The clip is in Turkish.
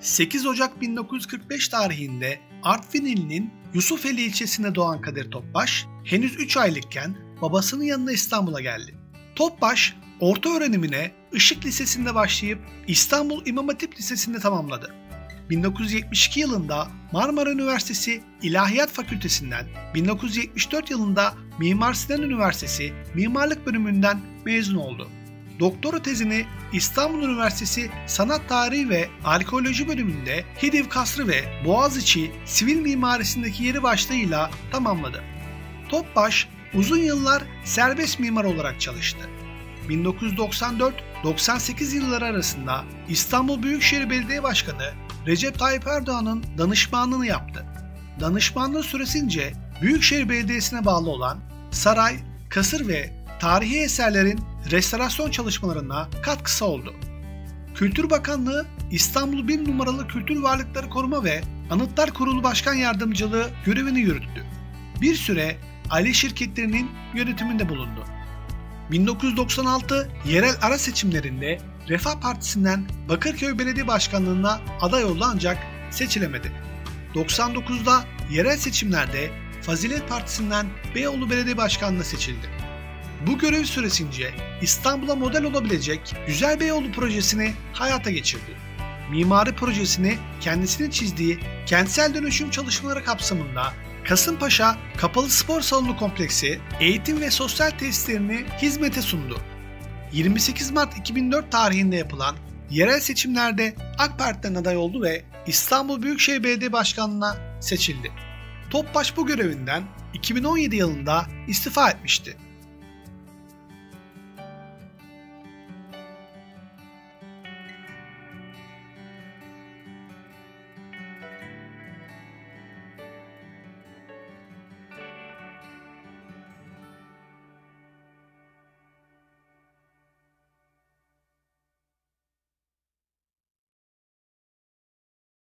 8 Ocak 1945 tarihinde Artvin ilinin Yusufeli ilçesinde doğan Kadir Topbaş, henüz 3 aylıkken babasının yanına İstanbul'a geldi. Topbaş, orta öğrenimine Işık Lisesi'nde başlayıp İstanbul İmam Hatip Lisesi'nde tamamladı. 1972 yılında Marmara Üniversitesi İlahiyat Fakültesinden, 1974 yılında Mimar Sinan Üniversitesi Mimarlık Bölümünden mezun oldu. Doktora tezini İstanbul Üniversitesi Sanat Tarihi ve Arkeoloji bölümünde Hidiv Kasrı ve Boğaziçi Sivil Mimarisindeki yeri başlığıyla tamamladı. Topbaş uzun yıllar serbest mimar olarak çalıştı. 1994-98 yılları arasında İstanbul Büyükşehir Belediye Başkanı Recep Tayyip Erdoğan'ın danışmanlığını yaptı. Danışmanlığı süresince Büyükşehir Belediyesi'ne bağlı olan saray, kasır ve tarihi eserlerin restorasyon çalışmalarına katkısı oldu. Kültür Bakanlığı İstanbul 1 numaralı Kültür Varlıkları Koruma ve Anıtlar Kurulu Başkan Yardımcılığı görevini yürüttü. Bir süre aile şirketlerinin yönetiminde bulundu. 1996 yerel ara seçimlerinde Refah Partisi'nden Bakırköy Belediye Başkanlığı'na aday oldu ancak seçilemedi. 99'da yerel seçimlerde Fazilet Partisi'nden Beyoğlu Belediye Başkanlığı'na seçildi. Bu görev süresince İstanbul'a model olabilecek Güzel Beyoğlu projesini hayata geçirdi. Mimari projesini kendisinin çizdiği kentsel dönüşüm çalışmaları kapsamında Kasımpaşa Kapalı Spor Salonu Kompleksi eğitim ve sosyal tesislerini hizmete sundu. 28 Mart 2004 tarihinde yapılan yerel seçimlerde AK Parti'den aday oldu ve İstanbul Büyükşehir Belediye Başkanlığı'na seçildi. Topbaş bu görevinden 2017 yılında istifa etmişti.